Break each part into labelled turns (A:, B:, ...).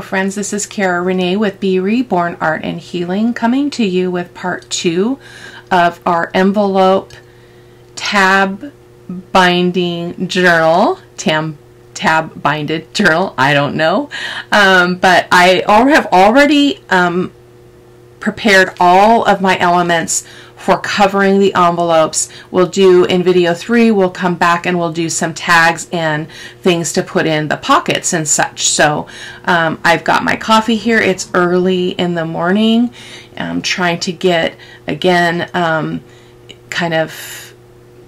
A: Friends, this is Cara Renee with B.Reborn Art and Healing coming to you with part two of our envelope tab binding journal, tam, tab binded journal, I don't know. Um, but I have already um, prepared all of my elements for covering the envelopes. We'll do in video three, we'll come back and we'll do some tags and things to put in the pockets and such. So um, I've got my coffee here. It's early in the morning. I'm trying to get, again, um, kind of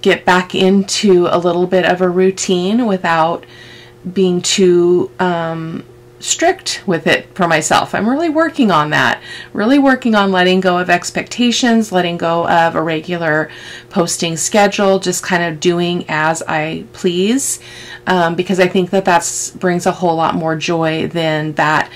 A: get back into a little bit of a routine without being too um, strict with it for myself. I'm really working on that. Really working on letting go of expectations, letting go of a regular posting schedule, just kind of doing as I please, um, because I think that that brings a whole lot more joy than that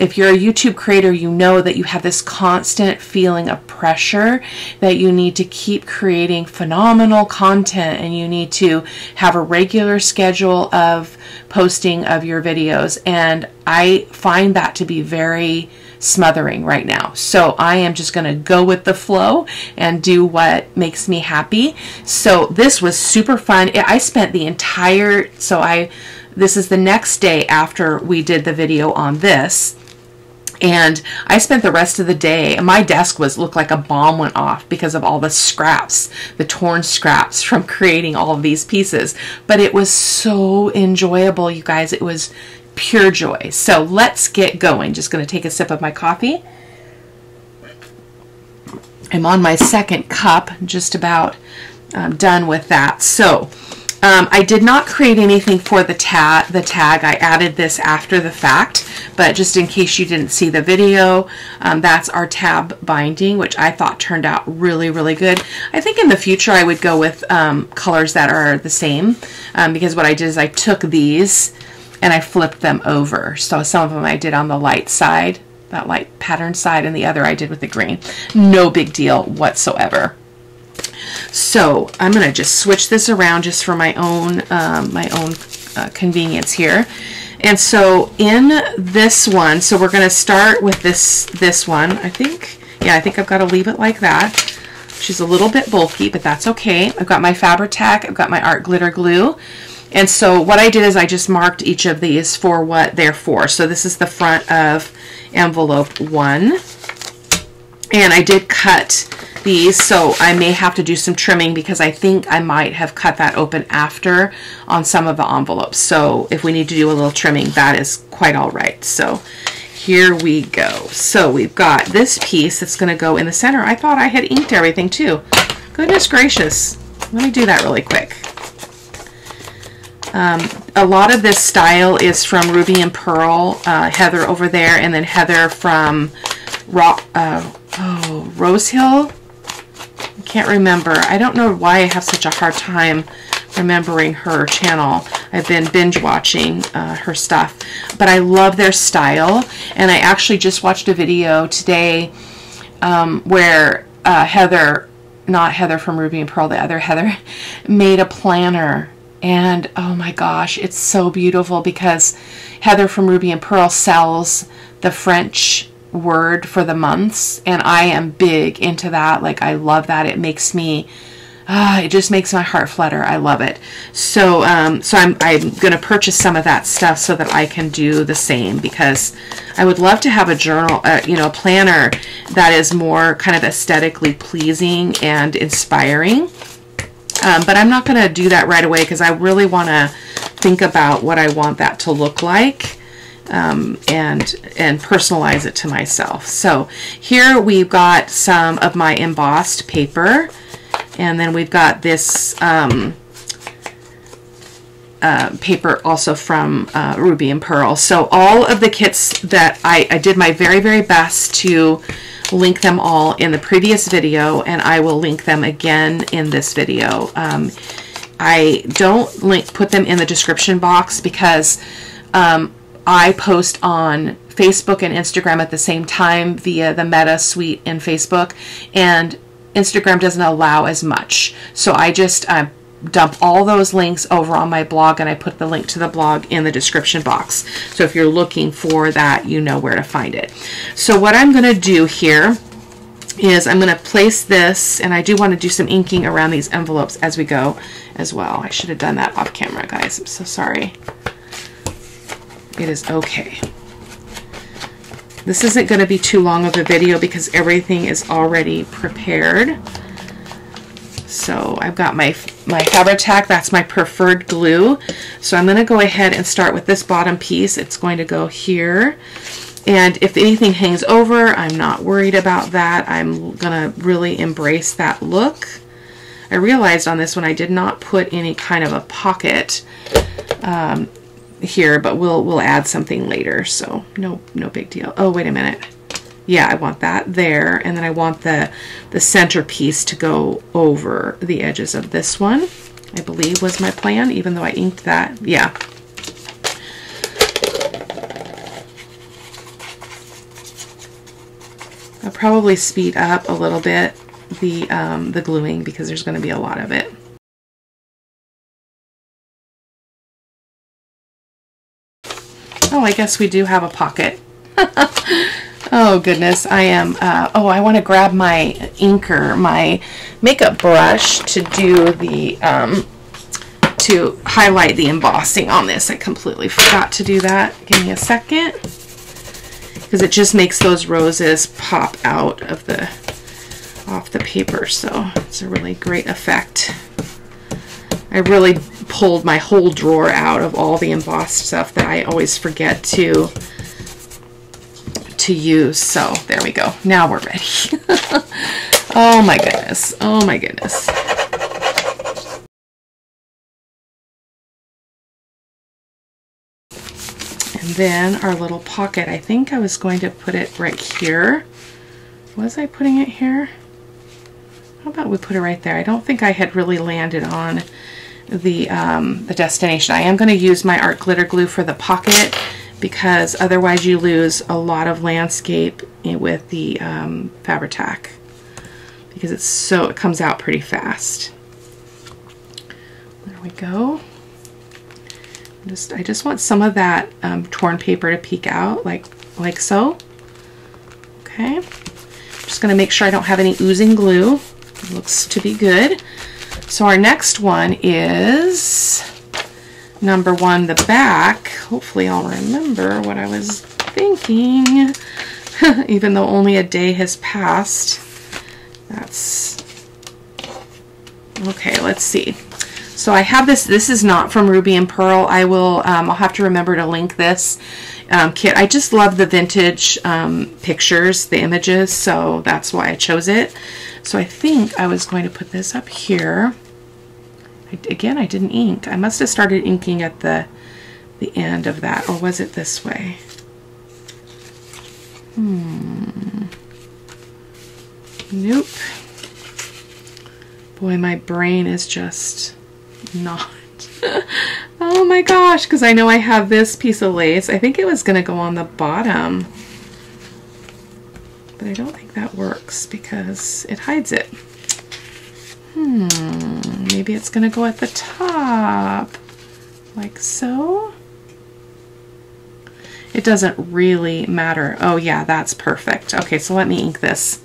A: if you're a YouTube creator, you know that you have this constant feeling of pressure that you need to keep creating phenomenal content and you need to have a regular schedule of posting of your videos. And I find that to be very smothering right now. So I am just going to go with the flow and do what makes me happy. So this was super fun. I spent the entire, so I, this is the next day after we did the video on this. And I spent the rest of the day, my desk was looked like a bomb went off because of all the scraps, the torn scraps from creating all of these pieces. But it was so enjoyable, you guys. It was pure joy. So let's get going. Just going to take a sip of my coffee. I'm on my second cup, just about um, done with that. So um, I did not create anything for the tag. The tag I added this after the fact, but just in case you didn't see the video, um, that's our tab binding, which I thought turned out really, really good. I think in the future I would go with um, colors that are the same, um, because what I did is I took these and I flipped them over. So some of them I did on the light side, that light pattern side, and the other I did with the green. No big deal whatsoever. So I'm going to just switch this around just for my own um, my own uh, convenience here. And so in this one, so we're going to start with this this one. I think, yeah, I think I've got to leave it like that. She's a little bit bulky, but that's okay. I've got my Fabri-Tac, I've got my art glitter glue. And so what I did is I just marked each of these for what they're for. So this is the front of envelope one. And I did cut these, so I may have to do some trimming because I think I might have cut that open after on some of the envelopes. So if we need to do a little trimming, that is quite all right. So here we go. So we've got this piece that's going to go in the center. I thought I had inked everything too. Goodness gracious. Let me do that really quick. Um, a lot of this style is from Ruby and Pearl, uh, Heather over there, and then Heather from Rock, uh, oh, Rose Hill can't remember. I don't know why I have such a hard time remembering her channel. I've been binge watching uh, her stuff, but I love their style. And I actually just watched a video today um, where uh, Heather, not Heather from Ruby and Pearl, the other Heather, made a planner. And oh my gosh, it's so beautiful because Heather from Ruby and Pearl sells the French word for the months and I am big into that. Like I love that. It makes me uh, it just makes my heart flutter. I love it. So um, so I'm, I'm gonna purchase some of that stuff so that I can do the same because I would love to have a journal uh, you know a planner that is more kind of aesthetically pleasing and inspiring. Um, but I'm not gonna do that right away because I really want to think about what I want that to look like um, and and personalize it to myself. So here we've got some of my embossed paper and then we've got this um, uh, paper also from uh, Ruby and Pearl. So all of the kits that I, I did my very, very best to link them all in the previous video and I will link them again in this video. Um, I don't link put them in the description box because um, I post on Facebook and Instagram at the same time via the Meta Suite in Facebook, and Instagram doesn't allow as much. So I just uh, dump all those links over on my blog and I put the link to the blog in the description box. So if you're looking for that, you know where to find it. So what I'm going to do here is I'm going to place this, and I do want to do some inking around these envelopes as we go as well. I should have done that off camera, guys. I'm so sorry. It is okay. This isn't going to be too long of a video because everything is already prepared. So I've got my, my Fabri-Tac, that's my preferred glue. So I'm going to go ahead and start with this bottom piece. It's going to go here. And if anything hangs over, I'm not worried about that. I'm gonna really embrace that look. I realized on this one I did not put any kind of a pocket um, here, but we'll we'll add something later, so no no big deal. Oh, wait a minute. Yeah, I want that there, and then I want the, the center piece to go over the edges of this one, I believe was my plan, even though I inked that. Yeah, I'll probably speed up a little bit the, um, the gluing because there's going to be a lot of it. Oh, I guess we do have a pocket. oh goodness, I am, uh, oh, I want to grab my inker, my makeup brush to do the, um, to highlight the embossing on this. I completely forgot to do that. Give me a second because it just makes those roses pop out of the off the paper so it's a really great effect I really pulled my whole drawer out of all the embossed stuff that I always forget to to use so there we go now we're ready oh my goodness oh my goodness And then our little pocket, I think I was going to put it right here. Was I putting it here? How about we put it right there? I don't think I had really landed on the, um, the destination. I am going to use my art glitter glue for the pocket because otherwise you lose a lot of landscape with the um, Fabri-Tac because it's so, it comes out pretty fast. There we go. Just I just want some of that um, torn paper to peek out like like so. Okay. Just going to make sure I don't have any oozing glue. It looks to be good. So our next one is number one, the back. Hopefully I'll remember what I was thinking, even though only a day has passed. That's, okay, let's see. So I have this, this is not from Ruby and Pearl. I will, um, I'll have to remember to link this um, kit. I just love the vintage um, pictures, the images, so that's why I chose it. So I think I was going to put this up here. I, again, I didn't ink. I must have started inking at the, the end of that, or was it this way? Hmm. Nope. Boy, my brain is just not. oh my gosh, because I know I have this piece of lace. I think it was going to go on the bottom. But I don't think that works because it hides it. Hmm, maybe it's going to go at the top. Like so. It doesn't really matter. Oh yeah, that's perfect. Okay, so let me ink this.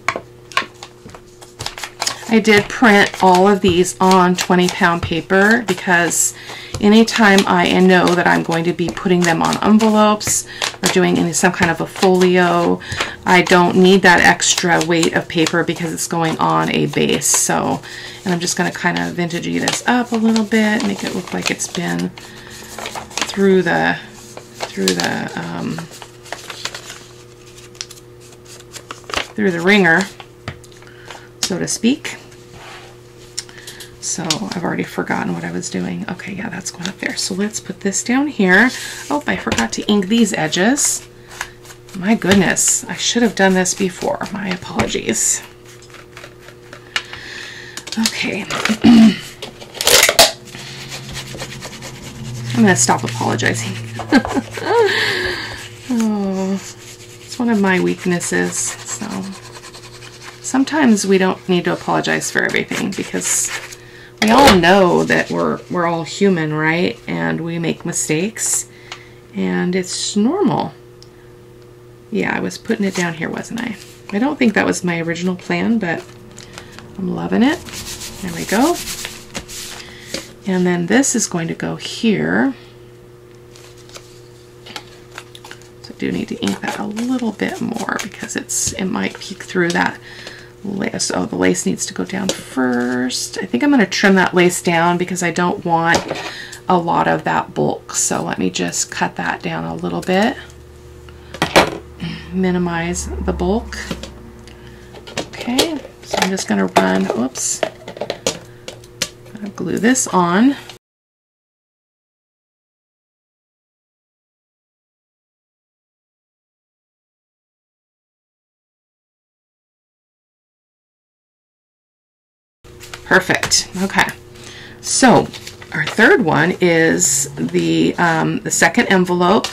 A: I did print all of these on 20 pound paper because anytime I know that I'm going to be putting them on envelopes or doing any, some kind of a folio, I don't need that extra weight of paper because it's going on a base. So, and I'm just going to kind of vintagey this up a little bit, make it look like it's been through the, through the, um, through the wringer, so to speak. So I've already forgotten what I was doing. Okay, yeah, that's going up there. So let's put this down here. Oh, I forgot to ink these edges. My goodness, I should have done this before. My apologies. Okay. I'm going to stop apologizing. oh, it's one of my weaknesses. So sometimes we don't need to apologize for everything because we all know that we're we're all human, right? And we make mistakes and it's normal. Yeah, I was putting it down here, wasn't I? I don't think that was my original plan, but I'm loving it. There we go. And then this is going to go here. So I do need to ink that a little bit more because it's it might peek through that lace. Oh, the lace needs to go down first. I think I'm going to trim that lace down because I don't want a lot of that bulk. So let me just cut that down a little bit. Minimize the bulk. Okay, so I'm just going to run, whoops, glue this on. Perfect. Okay. So our third one is the, um, the second envelope.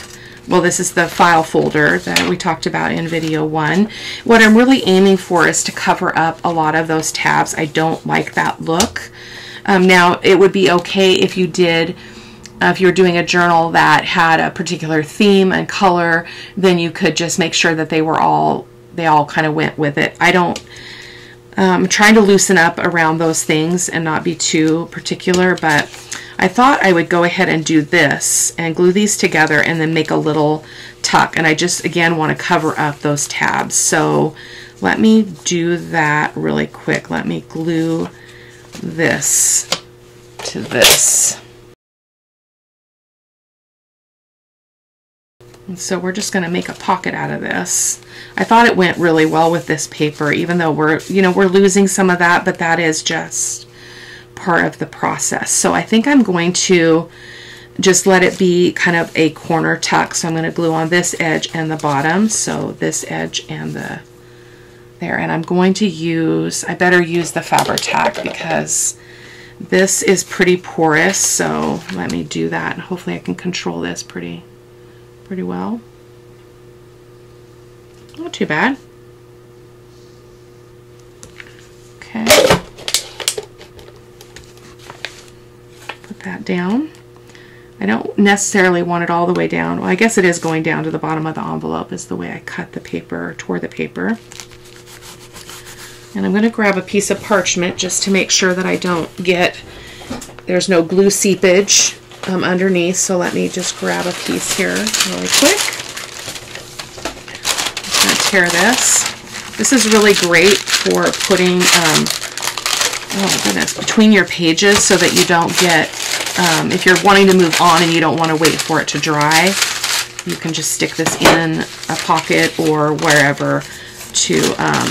A: Well, this is the file folder that we talked about in video one. What I'm really aiming for is to cover up a lot of those tabs. I don't like that look. Um, now, it would be okay if you did, uh, if you were doing a journal that had a particular theme and color, then you could just make sure that they were all, they all kind of went with it. I don't, um, trying to loosen up around those things and not be too particular, but I thought I would go ahead and do this and glue these together and then make a little tuck. And I just, again, want to cover up those tabs. So let me do that really quick. Let me glue this to this. So we're just going to make a pocket out of this. I thought it went really well with this paper, even though we're, you know, we're losing some of that, but that is just part of the process. So I think I'm going to just let it be kind of a corner tuck. So I'm going to glue on this edge and the bottom. So this edge and the there. And I'm going to use, I better use the Fabri-Tac because this is pretty porous. So let me do that. And Hopefully I can control this pretty pretty well. Not too bad. Okay. Put that down. I don't necessarily want it all the way down. Well, I guess it is going down to the bottom of the envelope is the way I cut the paper, or tore the paper. And I'm going to grab a piece of parchment just to make sure that I don't get, there's no glue seepage um, underneath. So let me just grab a piece here really quick. I'm going to tear this. This is really great for putting, um, oh goodness, between your pages so that you don't get, um, if you're wanting to move on and you don't want to wait for it to dry, you can just stick this in a pocket or wherever to um,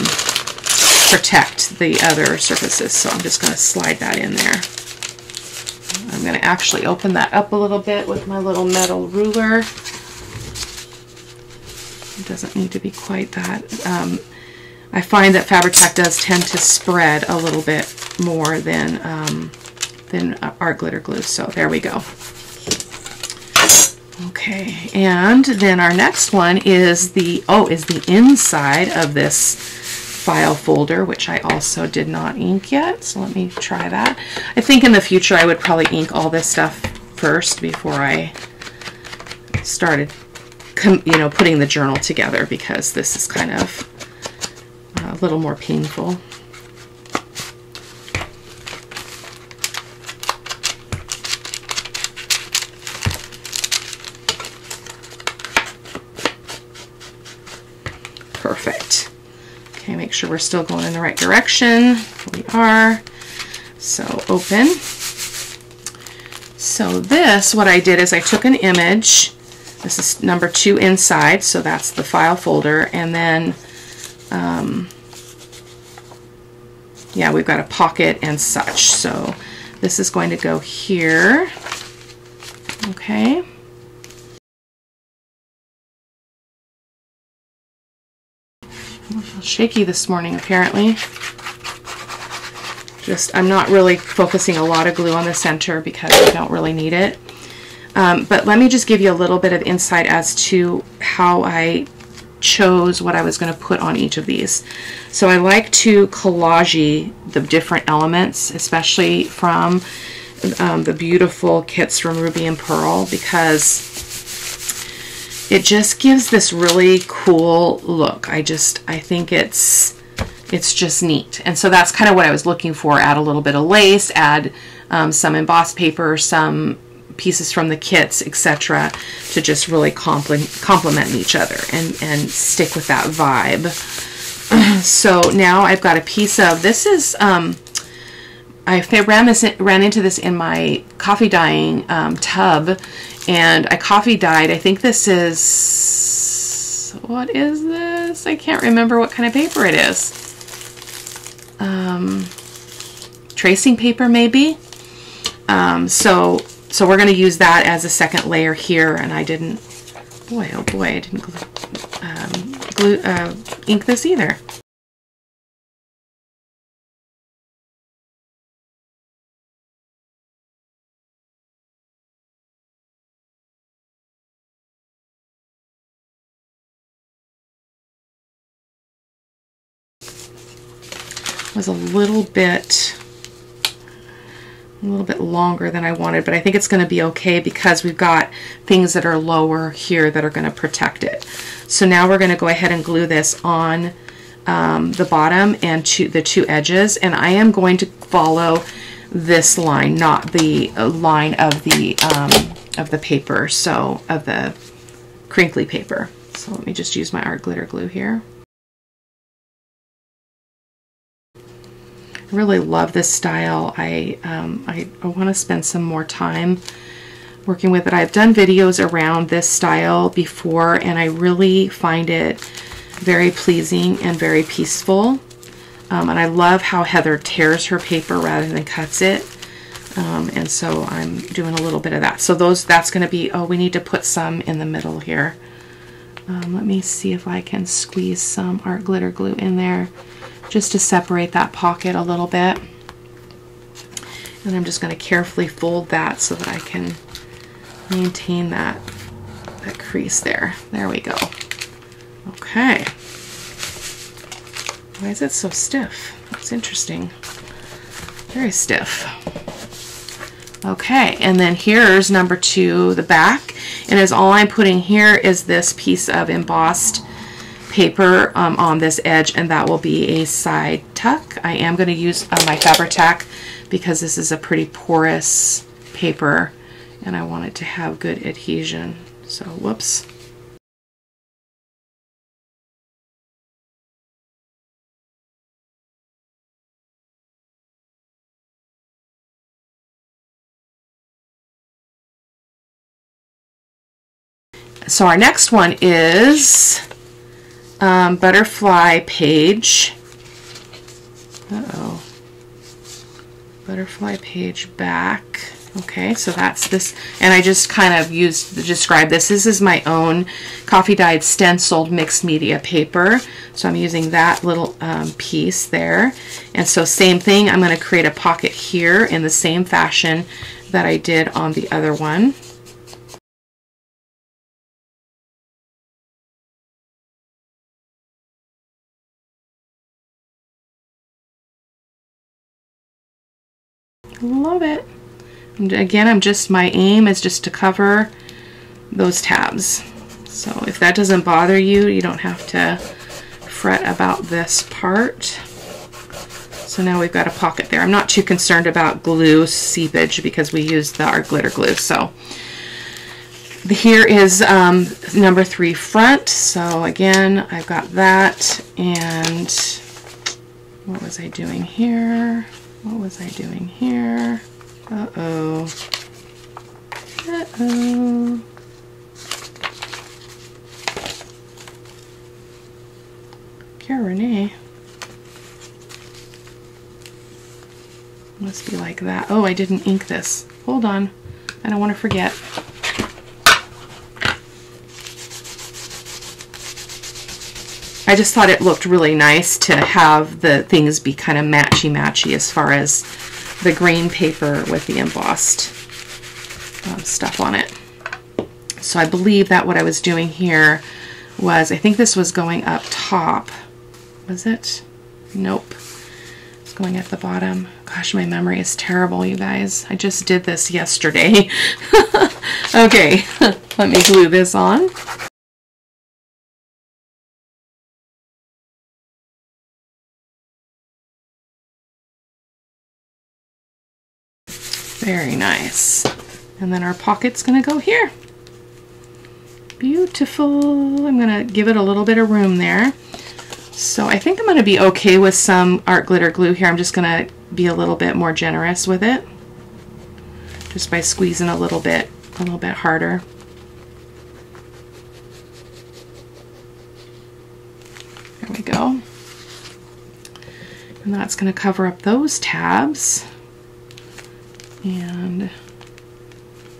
A: protect the other surfaces. So I'm just going to slide that in there. I'm going to actually open that up a little bit with my little metal ruler. It doesn't need to be quite that. Um, I find that Fabri-Tac does tend to spread a little bit more than, um, than art glitter glue. So there we go. Okay, and then our next one is the, oh, is the inside of this file folder, which I also did not ink yet. So let me try that. I think in the future I would probably ink all this stuff first before I started, you know, putting the journal together because this is kind of uh, a little more painful. Sure we're still going in the right direction. We are. So open. So this, what I did is I took an image. This is number two inside, so that's the file folder. And then, um, yeah, we've got a pocket and such. So this is going to go here. Okay. Shaky this morning apparently. Just, I'm not really focusing a lot of glue on the center because I don't really need it. Um, but let me just give you a little bit of insight as to how I chose what I was going to put on each of these. So I like to collage the different elements, especially from um, the beautiful kits from Ruby and Pearl because it just gives this really cool look. I just, I think it's, it's just neat. And so that's kind of what I was looking for. Add a little bit of lace, add um, some embossed paper, some pieces from the kits, etc., to just really complement complement each other and, and stick with that vibe. so now I've got a piece of, this is, um, I ran, this, ran into this in my coffee dyeing um, tub and I coffee dyed, I think this is, what is this? I can't remember what kind of paper it is. Um, tracing paper maybe. Um, so, so we're going to use that as a second layer here, and I didn't, boy, oh boy, I didn't um, glue, uh, ink this either. Was a little bit a little bit longer than I wanted, but I think it's going to be okay because we've got things that are lower here that are going to protect it. So now we're going to go ahead and glue this on um, the bottom and to the two edges, and I am going to follow this line, not the uh, line of the um, of the paper, so of the crinkly paper. So let me just use my art glitter glue here. Really love this style. I, um, I, I want to spend some more time working with it. I've done videos around this style before and I really find it very pleasing and very peaceful. Um, and I love how Heather tears her paper rather than cuts it. Um, and so I'm doing a little bit of that. So those, that's going to be, oh, we need to put some in the middle here. Um, let me see if I can squeeze some art glitter glue in there just to separate that pocket a little bit. And I'm just going to carefully fold that so that I can maintain that, that crease there. There we go. Okay. Why is it so stiff? That's interesting. Very stiff. Okay, and then here's number two, the back. And as all I'm putting here is this piece of embossed paper um, on this edge and that will be a side tuck. I am going to use uh, my Fabri-Tac because this is a pretty porous paper and I want it to have good adhesion. So whoops. So our next one is um, butterfly page. Uh-oh. Butterfly page back. Okay, so that's this, and I just kind of used to describe this. This is my own coffee dyed stenciled mixed media paper. So I'm using that little um, piece there. And so same thing, I'm going to create a pocket here in the same fashion that I did on the other one. Again, I'm just, my aim is just to cover those tabs. So if that doesn't bother you, you don't have to fret about this part. So now we've got a pocket there. I'm not too concerned about glue seepage because we used the art glitter glue. So here is um, number three front. So again, I've got that and what was I doing here? What was I doing here? Uh-oh. Uh-oh. Cara Renee. Must be like that. Oh, I didn't ink this. Hold on. I don't want to forget. I just thought it looked really nice to have the things be kind of matchy-matchy as far as the green paper with the embossed um, stuff on it. So I believe that what I was doing here was, I think this was going up top. Was it? Nope. It's going at the bottom. Gosh, my memory is terrible, you guys. I just did this yesterday. okay, let me glue this on. Very nice. And then our pocket's gonna go here. Beautiful. I'm gonna give it a little bit of room there. So I think I'm gonna be okay with some art glitter glue here. I'm just gonna be a little bit more generous with it. Just by squeezing a little bit, a little bit harder. There we go. And that's gonna cover up those tabs and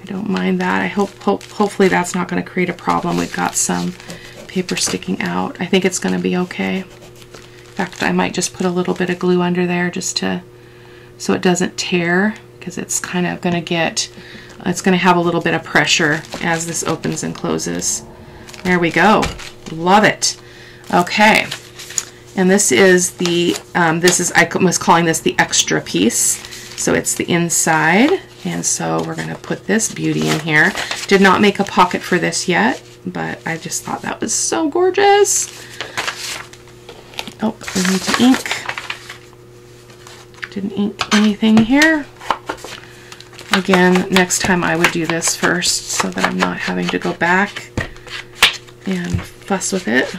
A: I don't mind that. I hope, hope hopefully that's not going to create a problem. We've got some paper sticking out. I think it's going to be okay. In fact, I might just put a little bit of glue under there just to so it doesn't tear because it's kind of going to get it's going to have a little bit of pressure as this opens and closes. There we go. Love it. Okay. And this is the, um, this is, I was calling this the extra piece. So it's the inside. And so we're going to put this beauty in here. Did not make a pocket for this yet, but I just thought that was so gorgeous. Oh, we need to ink. Didn't ink anything here. Again, next time I would do this first so that I'm not having to go back and fuss with it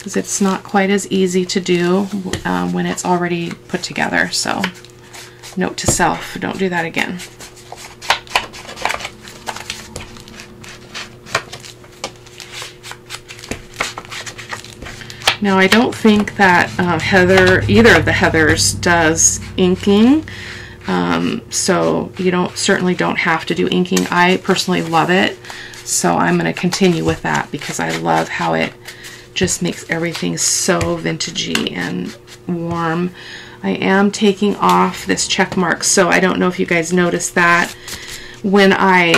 A: because it's not quite as easy to do um, when it's already put together. So note to self, don't do that again. Now I don't think that uh, Heather, either of the Heathers does inking. Um, so you don't certainly don't have to do inking. I personally love it. So I'm going to continue with that because I love how it just makes everything so vintagey and warm. I am taking off this check mark, so I don't know if you guys noticed that when I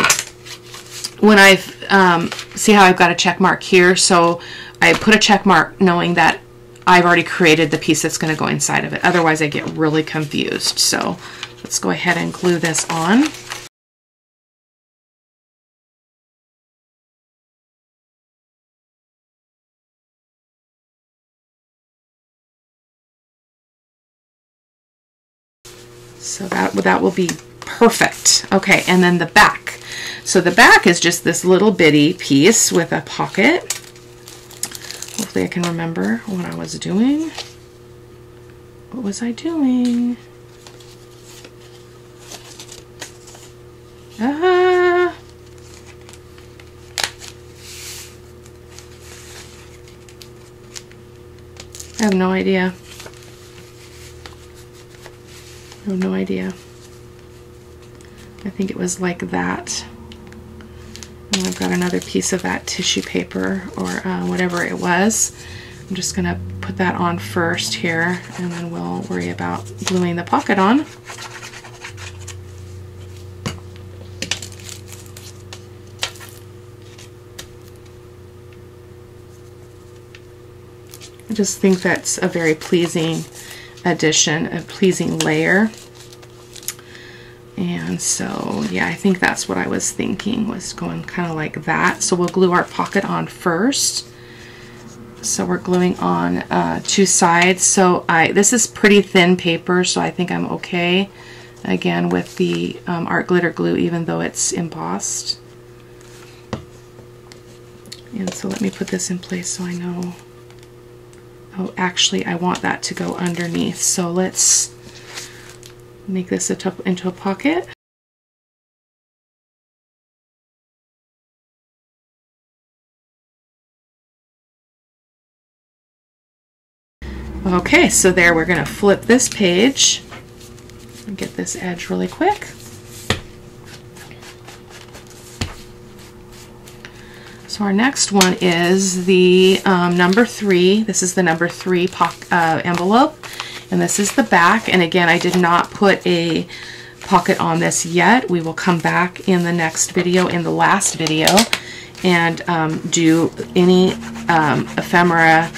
A: when I um, see how I've got a check mark here, so I put a check mark knowing that I've already created the piece that's going to go inside of it. Otherwise, I get really confused. So let's go ahead and glue this on. So that, that will be perfect. Okay, and then the back. So the back is just this little bitty piece with a pocket. Hopefully I can remember what I was doing. What was I doing? Ah. I have no idea. I have no idea. I think it was like that. And I've got another piece of that tissue paper or uh, whatever it was. I'm just to put that on first here and then we'll worry about gluing the pocket on. I just think that's a very pleasing addition, a pleasing layer. And so, yeah, I think that's what I was thinking was going kind of like that. So we'll glue our pocket on first. So we're gluing on uh, two sides. So I this is pretty thin paper, so I think I'm okay. Again, with the um, art glitter glue, even though it's embossed. And so let me put this in place so I know Oh, actually, I want that to go underneath. So let's make this a into a pocket. Okay, so there we're going to flip this page and get this edge really quick. Our next one is the um, number three. This is the number three uh, envelope, and this is the back. And again, I did not put a pocket on this yet. We will come back in the next video, in the last video, and um, do any um, ephemera.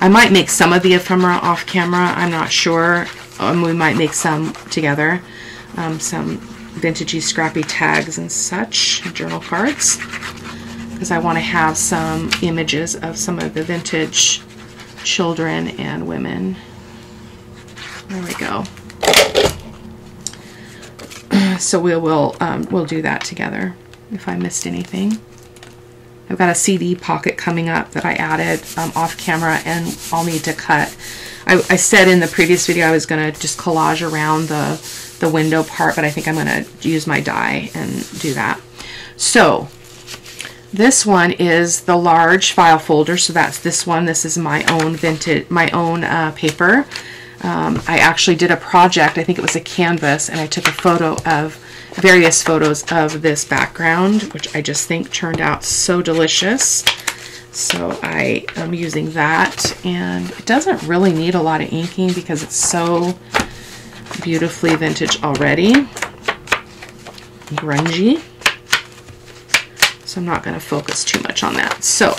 A: I might make some of the ephemera off camera. I'm not sure. Um, we might make some together. Um, some vintagey scrappy tags and such, journal cards. Because I want to have some images of some of the vintage children and women. There we go. so we will um, we'll do that together if I missed anything. I've got a CD pocket coming up that I added um, off camera and I'll need to cut. I, I said in the previous video I was going to just collage around the, the window part, but I think I'm going to use my die and do that. So this one is the large file folder. So that's this one. This is my own vintage, my own uh, paper. Um, I actually did a project, I think it was a canvas, and I took a photo of various photos of this background, which I just think turned out so delicious. So I am using that, and it doesn't really need a lot of inking because it's so beautifully vintage already. Grungy. So I'm not going to focus too much on that. So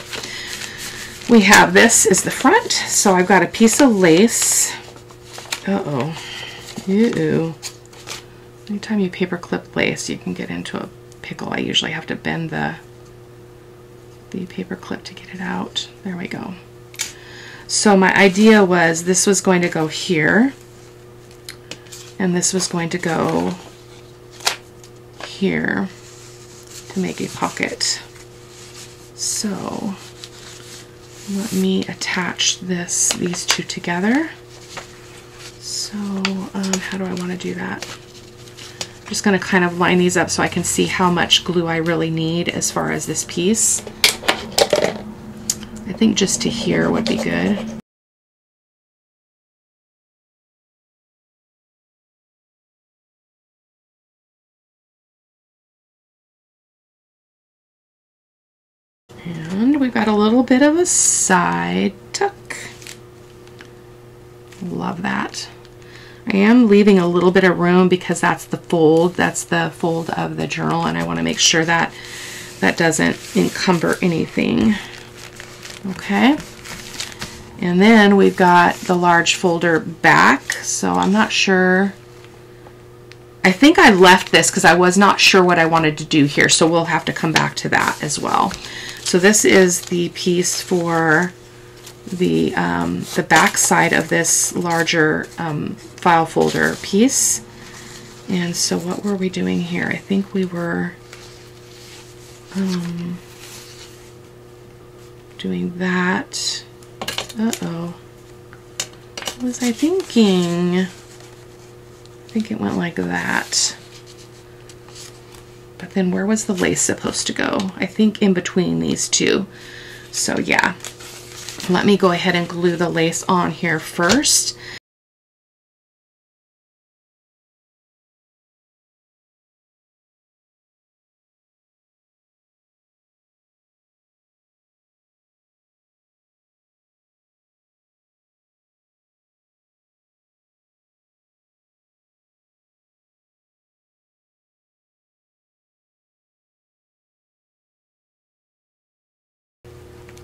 A: we have this is the front. So I've got a piece of lace. Uh-oh. Ew. Anytime you paper clip lace, you can get into a pickle. I usually have to bend the, the paper clip to get it out. There we go. So my idea was this was going to go here, and this was going to go here to make a pocket. So let me attach this, these two together. So um, how do I want to do that? I'm just going to kind of line these up so I can see how much glue I really need as far as this piece. I think just to here would be good. Bit of a side tuck. Love that. I am leaving a little bit of room because that's the fold, that's the fold of the journal and I want to make sure that that doesn't encumber anything. Okay. And then we've got the large folder back. So I'm not sure. I think I left this because I was not sure what I wanted to do here. So we'll have to come back to that as well. So this is the piece for the, um, the back side of this larger um, file folder piece. And so what were we doing here? I think we were um, doing that. Uh-oh. What was I thinking? I think it went like that. But then where was the lace supposed to go? I think in between these two. So yeah, let me go ahead and glue the lace on here first.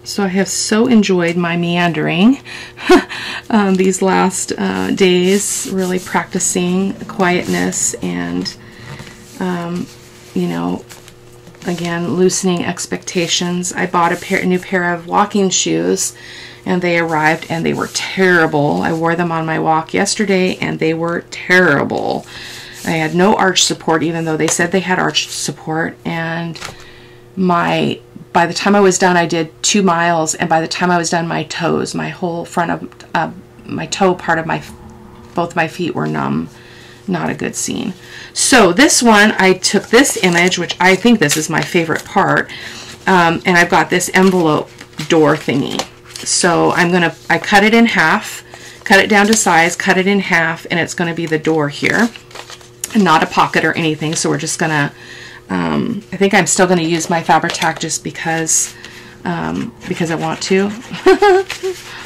A: So I have so enjoyed my meandering um, these last uh, days, really practicing quietness and, um, you know, again, loosening expectations. I bought a, pair, a new pair of walking shoes and they arrived and they were terrible. I wore them on my walk yesterday and they were terrible. I had no arch support even though they said they had arch support and my by the time I was done, I did two miles, and by the time I was done, my toes, my whole front of uh, my toe part of my, both my feet were numb. Not a good scene. So this one, I took this image, which I think this is my favorite part, um, and I've got this envelope door thingy. So I'm gonna, I cut it in half, cut it down to size, cut it in half, and it's gonna be the door here, and not a pocket or anything. So we're just gonna um, I think I'm still going to use my Fabri-Tac just because, um, because I want to.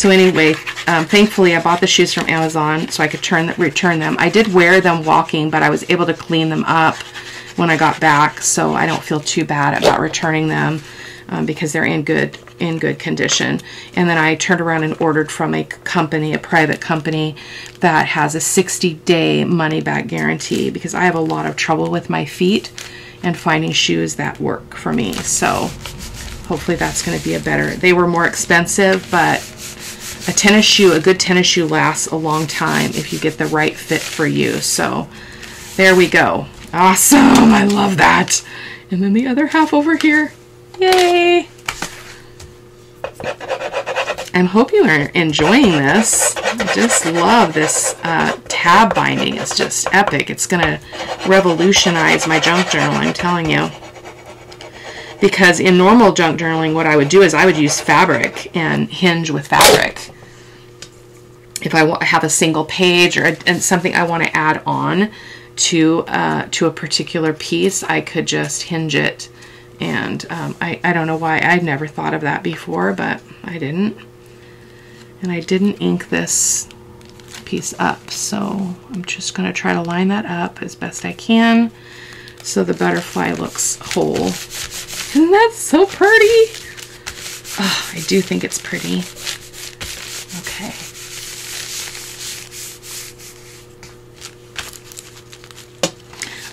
A: So anyway, um, thankfully I bought the shoes from Amazon so I could turn return them. I did wear them walking, but I was able to clean them up when I got back, so I don't feel too bad about returning them um, because they're in good in good condition. And then I turned around and ordered from a company, a private company that has a 60 day money back guarantee because I have a lot of trouble with my feet and finding shoes that work for me. So hopefully that's going to be a better. They were more expensive, but a tennis shoe, a good tennis shoe lasts a long time if you get the right fit for you. So there we go. Awesome. I love that. And then the other half over here. Yay. I hope you are enjoying this. I just love this uh, tab binding. It's just epic. It's going to revolutionize my junk journal, I'm telling you. Because in normal junk journaling, what I would do is I would use fabric and hinge with fabric. If I have a single page or a, something I want to add on to, uh, to a particular piece, I could just hinge it and um, I, I don't know why I'd never thought of that before, but I didn't. And I didn't ink this piece up, so I'm just going to try to line that up as best I can so the butterfly looks whole. Isn't that so pretty? Oh, I do think it's pretty. Okay.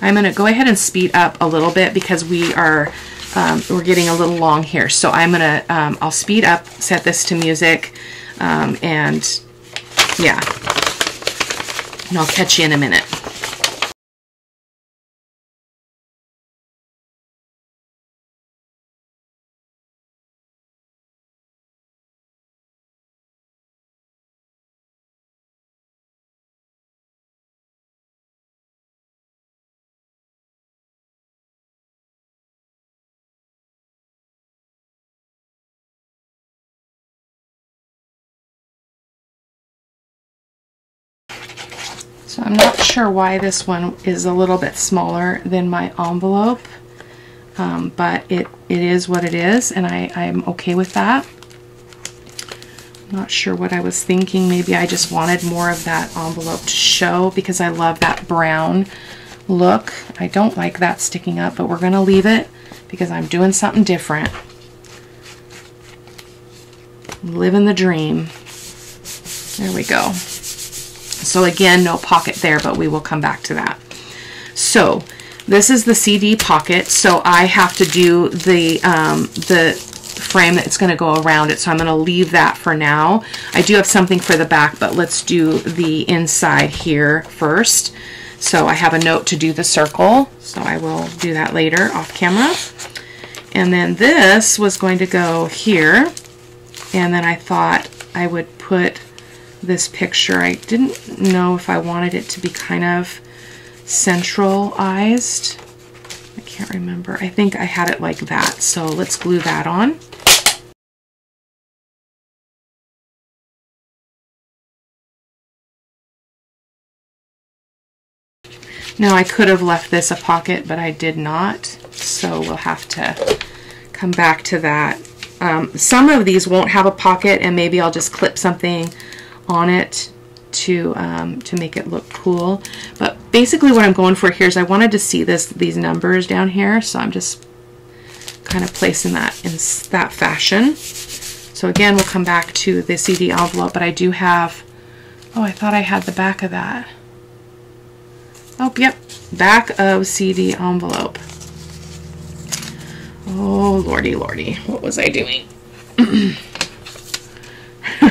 A: I'm going to go ahead and speed up a little bit because we are um, we're getting a little long here. So I'm gonna, um, I'll speed up, set this to music, um, and yeah, and I'll catch you in a minute. So I'm not sure why this one is a little bit smaller than my envelope, um, but it, it is what it is, and I, I'm okay with that. Not sure what I was thinking. Maybe I just wanted more of that envelope to show because I love that brown look. I don't like that sticking up, but we're going to leave it because I'm doing something different. Living the dream. There we go. So again, no pocket there, but we will come back to that. So this is the CD pocket. So I have to do the, um, the frame that's going to go around it. So I'm going to leave that for now. I do have something for the back, but let's do the inside here first. So I have a note to do the circle. So I will do that later off camera. And then this was going to go here. And then I thought I would put this picture. I didn't know if I wanted it to be kind of centralized. I can't remember. I think I had it like that. So let's glue that on. Now I could have left this a pocket, but I did not. So we'll have to come back to that. Um, some of these won't have a pocket and maybe I'll just clip something on it to um, to make it look cool. But basically what I'm going for here is I wanted to see this these numbers down here, so I'm just kind of placing that in that fashion. So again, we'll come back to the CD envelope, but I do have, oh, I thought I had the back of that. Oh, yep, back of CD envelope. Oh, lordy, lordy, what was I doing?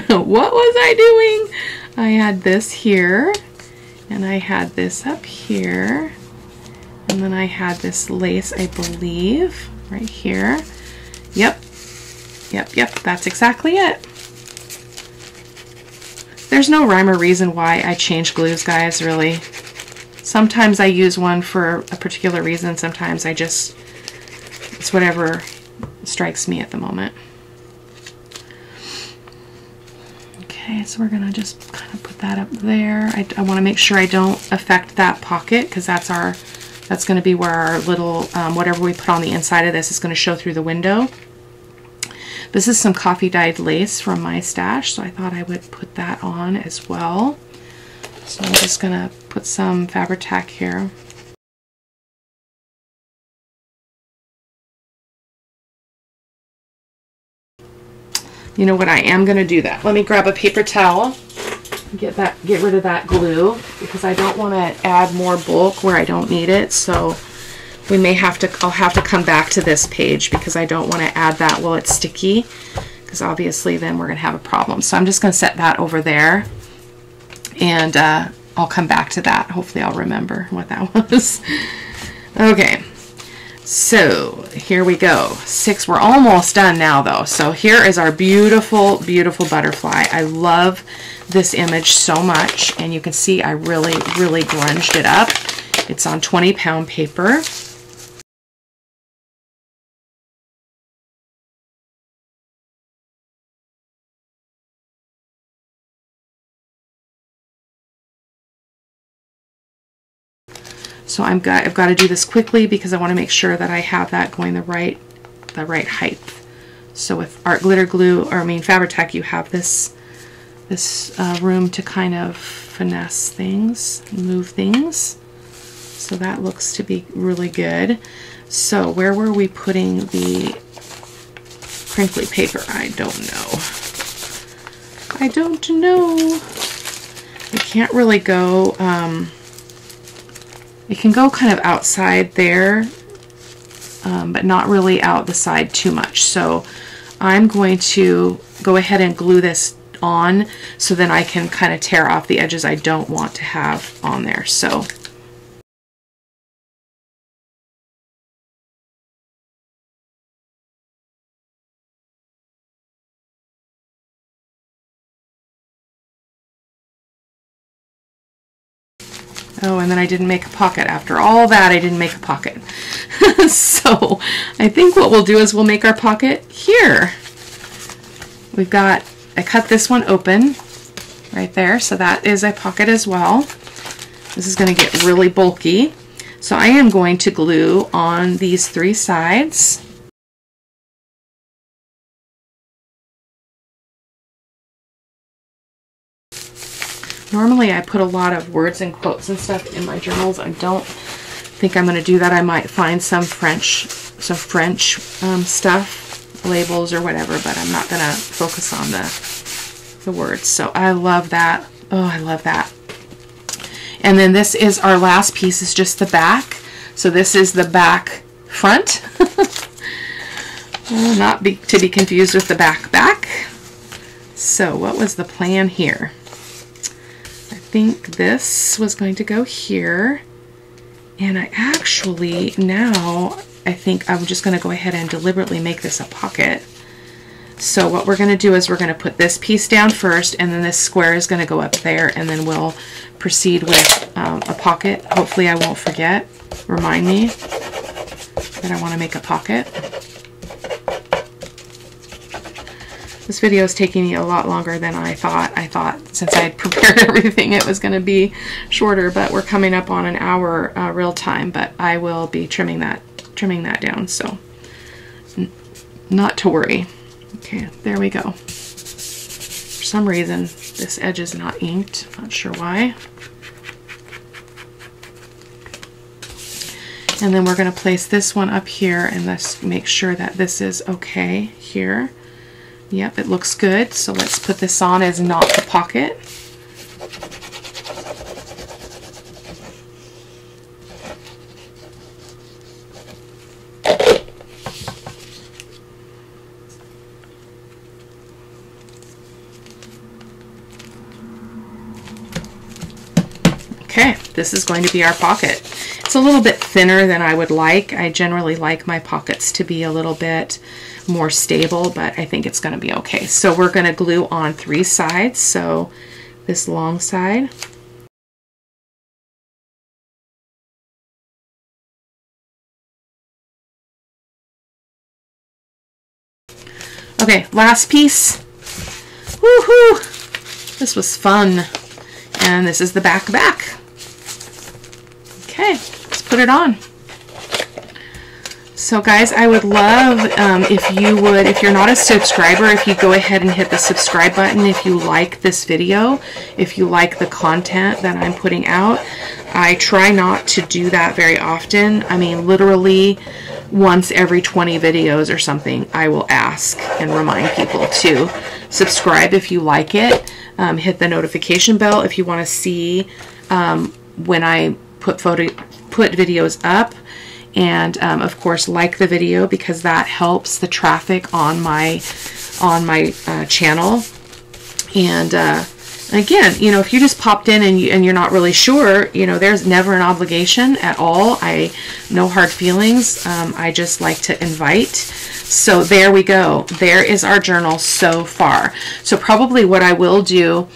A: what was I doing? I had this here, and I had this up here, and then I had this lace, I believe, right here. Yep, yep, yep, that's exactly it. There's no rhyme or reason why I change glues, guys, really. Sometimes I use one for a particular reason, sometimes I just, it's whatever strikes me at the moment. Okay, so we're gonna just kind of put that up there. I, I wanna make sure I don't affect that pocket because that's our, that's gonna be where our little, um, whatever we put on the inside of this is gonna show through the window. This is some coffee dyed lace from my stash, so I thought I would put that on as well. So I'm just gonna put some Fabri-Tac here. You know what, I am gonna do that. Let me grab a paper towel, get that, get rid of that glue, because I don't wanna add more bulk where I don't need it, so we may have to, I'll have to come back to this page because I don't wanna add that while it's sticky, because obviously then we're gonna have a problem. So I'm just gonna set that over there, and uh, I'll come back to that. Hopefully I'll remember what that was. okay. So here we go. Six, we're almost done now though. So here is our beautiful, beautiful butterfly. I love this image so much. And you can see I really, really grunged it up. It's on 20 pound paper. So I'm got, I've got to do this quickly because I want to make sure that I have that going the right, the right height. So with art glitter glue, or I mean Fabri-Tac, you have this, this uh, room to kind of finesse things, move things. So that looks to be really good. So where were we putting the crinkly paper? I don't know. I don't know. I can't really go, um, it can go kind of outside there, um, but not really out the side too much. So I'm going to go ahead and glue this on so then I can kind of tear off the edges I don't want to have on there. So and then I didn't make a pocket. After all that, I didn't make a pocket. so I think what we'll do is we'll make our pocket here. We've got, I cut this one open right there, so that is a pocket as well. This is going to get really bulky. So I am going to glue on these three sides. Normally I put a lot of words and quotes and stuff in my journals. I don't think I'm going to do that. I might find some French, some French um, stuff, labels or whatever, but I'm not going to focus on the, the words. So I love that. Oh, I love that. And then this is our last piece is just the back. So this is the back front. not be, to be confused with the back back. So what was the plan here? Think this was going to go here. And I actually, now, I think I'm just going to go ahead and deliberately make this a pocket. So what we're going to do is we're going to put this piece down first, and then this square is going to go up there, and then we'll proceed with um, a pocket. Hopefully I won't forget. Remind me that I want to make a pocket. This video is taking me a lot longer than I thought. I thought since I had prepared everything it was going to be shorter, but we're coming up on an hour uh, real time, but I will be trimming that trimming that down, so not to worry. Okay, there we go. For some reason, this edge is not inked. Not sure why. And then we're going to place this one up here and let's make sure that this is okay here. Yep, it looks good. So let's put this on as not the pocket. Okay, this is going to be our pocket. A little bit thinner than I would like. I generally like my pockets to be a little bit more stable, but I think it's going to be okay. So we're going to glue on three sides. So this long side. Okay, last piece. Woohoo! This was fun. And this is the back back. Okay, put it on. So guys, I would love um, if you would, if you're not a subscriber, if you go ahead and hit the subscribe button if you like this video, if you like the content that I'm putting out. I try not to do that very often. I mean, literally once every 20 videos or something, I will ask and remind people to subscribe if you like it. Um, hit the notification bell if you want to see um, when I put photo put videos up and um, of course like the video because that helps the traffic on my on my uh, channel. And uh, again you know if you just popped in and, you, and you're not really sure you know there's never an obligation at all. I no hard feelings. Um, I just like to invite. So there we go. There is our journal so far. So probably what I will do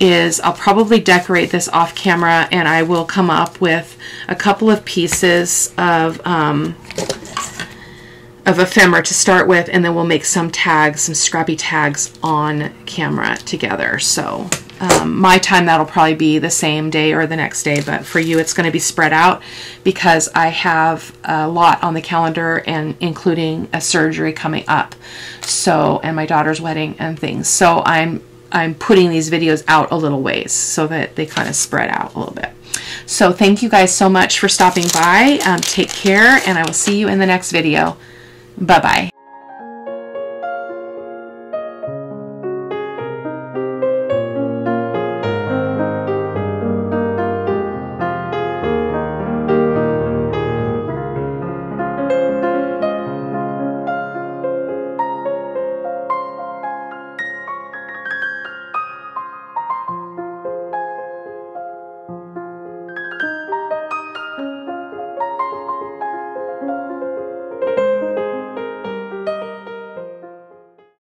A: is I'll probably decorate this off camera and I will come up with a couple of pieces of um, of ephemera to start with and then we'll make some tags, some scrappy tags on camera together. So um, my time that'll probably be the same day or the next day but for you it's going to be spread out because I have a lot on the calendar and including a surgery coming up so and my daughter's wedding and things so I'm I'm putting these videos out a little ways so that they kind of spread out a little bit. So thank you guys so much for stopping by. Um, take care, and I will see you in the next video. Bye-bye.